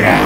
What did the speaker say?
Yeah.